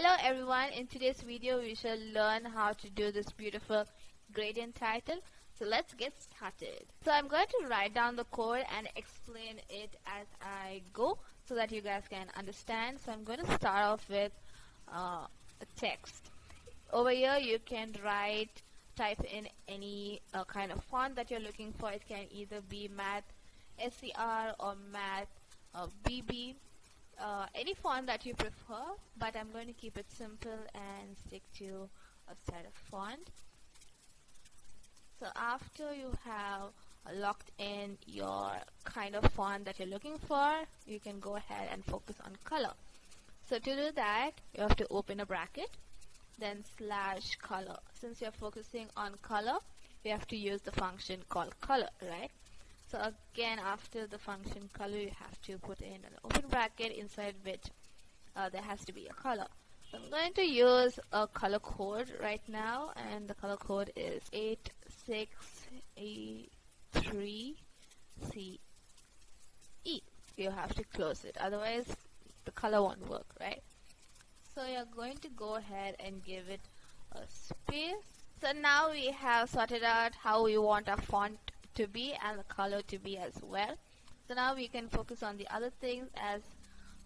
Hello everyone, in today's video we shall learn how to do this beautiful gradient title. So let's get started. So I'm going to write down the code and explain it as I go so that you guys can understand. So I'm going to start off with uh, a text. Over here you can write, type in any uh, kind of font that you're looking for. It can either be math SCR or math uh, BB uh, any font that you prefer but I'm going to keep it simple and stick to a set of font. So after you have locked in your kind of font that you're looking for you can go ahead and focus on color. So to do that you have to open a bracket then slash color. Since you're focusing on color we have to use the function called color right so again after the function color you have to put in an open bracket inside which uh, there has to be a color. So I'm going to use a color code right now and the color code is 8683CE you have to close it otherwise the color won't work right? So you're going to go ahead and give it a space. So now we have sorted out how we want our font to be and the color to be as well. So now we can focus on the other things as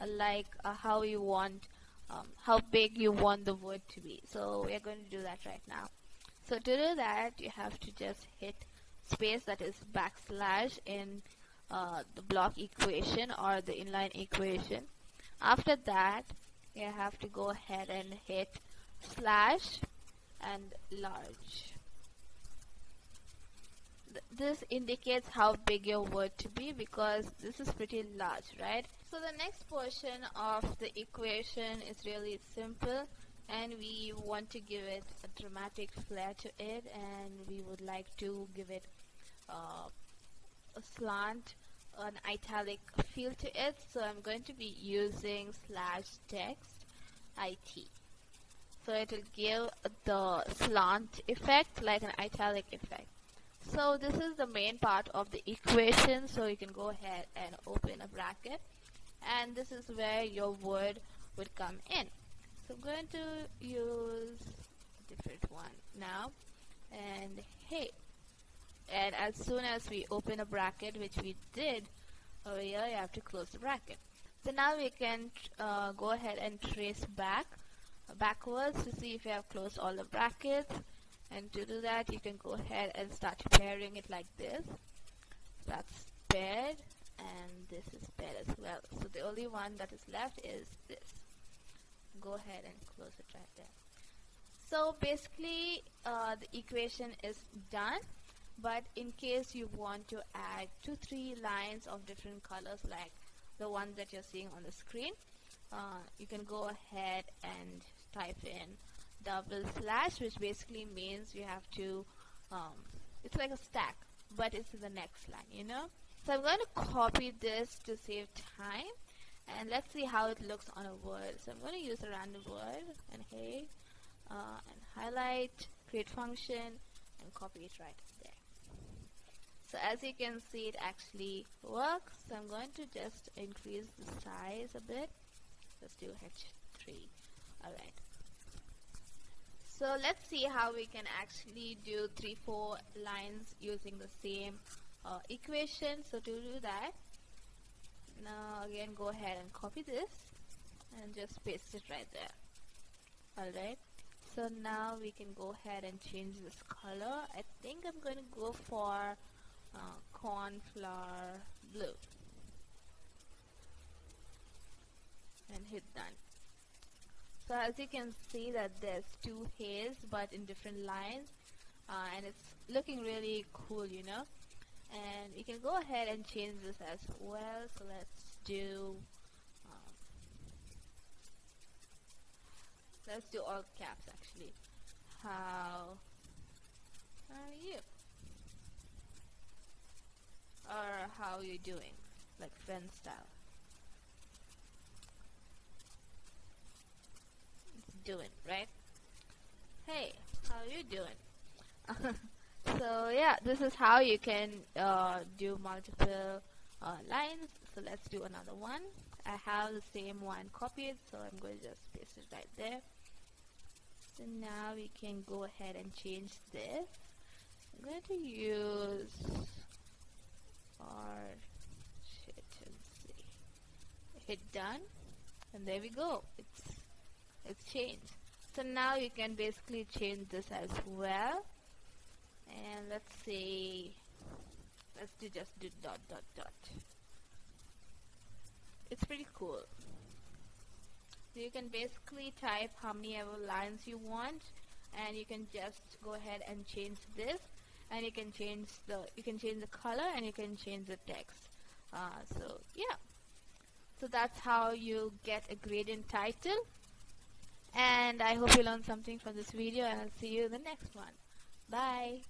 uh, like uh, how you want um, how big you want the word to be. So we're going to do that right now. So to do that you have to just hit space that is backslash in uh, the block equation or the inline equation. After that you have to go ahead and hit slash and large this indicates how big your word to be because this is pretty large right? So the next portion of the equation is really simple and we want to give it a dramatic flair to it and we would like to give it uh, a slant an italic feel to it. So I'm going to be using slash text it so it will give the slant effect like an italic effect so this is the main part of the equation. So you can go ahead and open a bracket. And this is where your word would come in. So I'm going to use a different one now. And hey. And as soon as we open a bracket which we did over here you have to close the bracket. So now we can uh, go ahead and trace back backwards to see if we have closed all the brackets and to do that you can go ahead and start pairing it like this. That's paired and this is paired as well. So the only one that is left is this. Go ahead and close it right there. So basically uh, the equation is done. But in case you want to add two three lines of different colors like the one that you're seeing on the screen uh, you can go ahead and type in double slash which basically means you have to um, it's like a stack but it's the next line you know? So I'm going to copy this to save time and let's see how it looks on a word. So I'm going to use a random word and hey uh, and highlight create function and copy it right there. So as you can see it actually works. So I'm going to just increase the size a bit. Let's do h3 alright so let's see how we can actually do three four lines using the same uh, equation. So to do that now again go ahead and copy this and just paste it right there. Alright. So now we can go ahead and change this color. I think I'm going to go for uh, cornflower blue. And hit done so as you can see that there's two hairs but in different lines uh, and it's looking really cool you know? And you can go ahead and change this as well. So let's do um, let's do all caps actually. How are you? Or how are you doing? Like friend style doing, right? Hey, how you doing? so yeah, this is how you can uh, do multiple uh, lines. So let's do another one. I have the same one copied so I'm going to just paste it right there so now we can go ahead and change this I'm going to use our shit and hit done and there we go it's it's changed. So now you can basically change this as well. And let's say let's do just do dot dot dot. It's pretty cool. So you can basically type how many ever lines you want and you can just go ahead and change this. And you can change the you can change the color and you can change the text. Uh, so yeah. So that's how you get a gradient title and I hope you learned something from this video and I'll see you in the next one. Bye